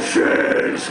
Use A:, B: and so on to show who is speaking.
A: This is